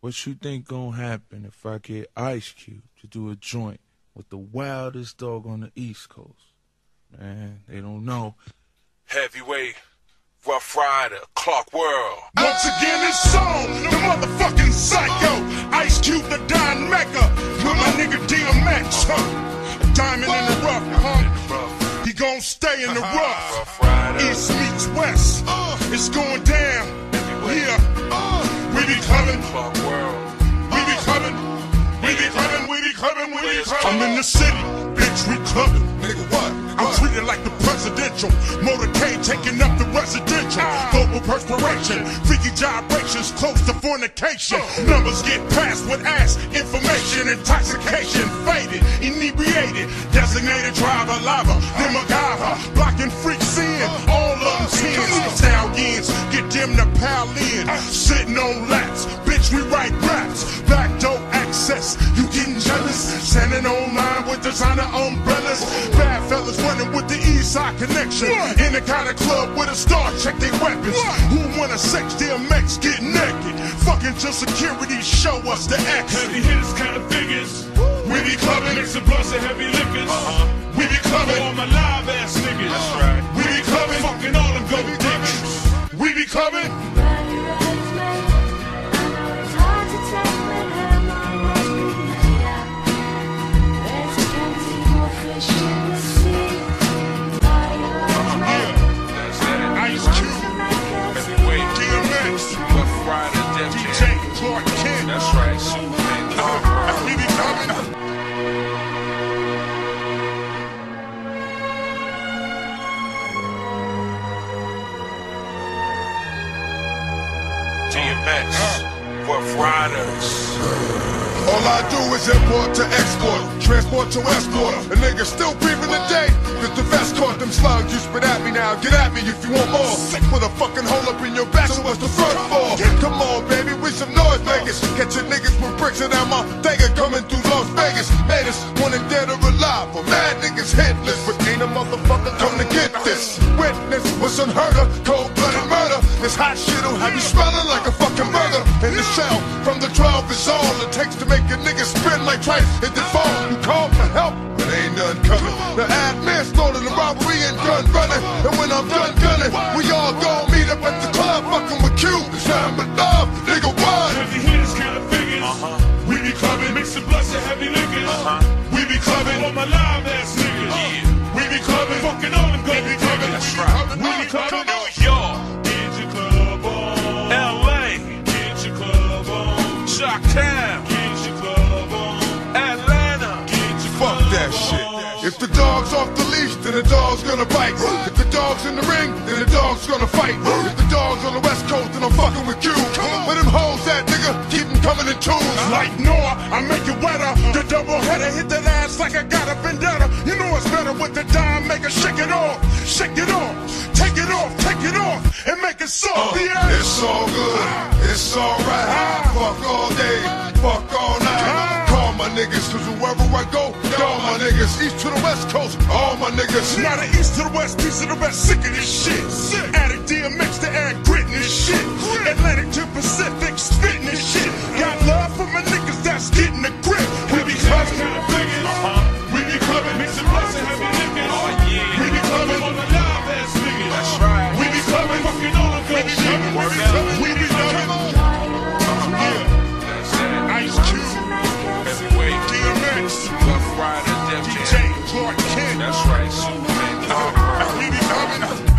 What you think gonna happen if I get Ice Cube to do a joint with the wildest dog on the East Coast? Man, they don't know. Heavyweight, Ruff Ryder, Clark World. Once again, it's song, the motherfucking psycho. Ice Cube, the Don Mega. With my nigga DMX, huh? A diamond in the rough, huh? He gon' stay in the uh-huh. rough. Ruff Ryder. East meets west. Uh. It's going down. In the city, bitch. We clubbing. Nigga, what? I'm treated like the presidential. Motorcade taking up the residential. Ah. Global perspiration, freaky gyrations, close to fornication. Numbers get passed with ass information, intoxication, faded, inebriated, designated driver, lava, then MacGyver, blocking freaks in, all of them tens. Stallions get them to pal in, ah. sitting on laps, bitch, we write raps, backdoor access, you getting jealous? Standing online with designer umbrellas, bad fellas running with the east side connection. In the kind of club with a star, check their weapons. Who wanna sex DMX, get naked? Fucking till security show us the exit. Heavy hitters kind of figures. We be clubbing, Mix a blunts and heavy liquors. Uh-huh. we be For all my live ass niggas. That's right. we be clubbing, DMX, Ruff Ryders. All I do is import to export, transport to export. A nigga still breathing today. Cause the vest caught them slugs. You spit at me now, get at me if you want more. Sick with a fucking hole up in your back, so what's the front for? Come on, baby, with some noise makers. Catch your niggas with bricks and I'm a Vega coming through Las Vegas. Made us dead or alive. For mad niggas hitless, but ain't a motherfucker come to get this. Witness was unheard of, cold blooded murder. This hot shit'll have you smelling like from the 12 is all it takes to make a nigga spin like tripe. Hit the phone, you call for help, but ain't none coming. The admin started the robbery and gun running. And when I'm done gunning, we all gon' meet up at the club, fucking with Q. It's time to love, nigga, what? Heavy hitters kind of figures. Uh-huh. We be clubbing, Mix a blunts and heavy liquors. Uh-huh. we be For all clubbing, my live ass niggas. we be clubbing, Fucking all them gold we be diggers. clubbing, That's right. we be clubbing. On. Get your club on. Atlanta. Fuck that shit. If the dog's off the leash, then the dog's gonna bite. If the dog's in the ring, then the dog's gonna fight. If the dog's on the west coast, then I'm fucking with you. Where them hoes at, nigga? Keep them coming in twos. Like Noah, I make it wetter. The double header hit that ass like I got a vendetta. You know it's better with the dime maker. Shake it off, shake it off, take it off, take it off, and make it soft. Uh, yeah. It's all good, ah. it's alright. Ah. Fuck all my niggas, cause wherever I go, all my niggas. East to the west coast, all my niggas. Now the east to the west, piece of the west, sick of this shit. Added DMX to add grit in this shit. Atlantic to Pacific, Clark Kent. That's right, Uh, I need it, I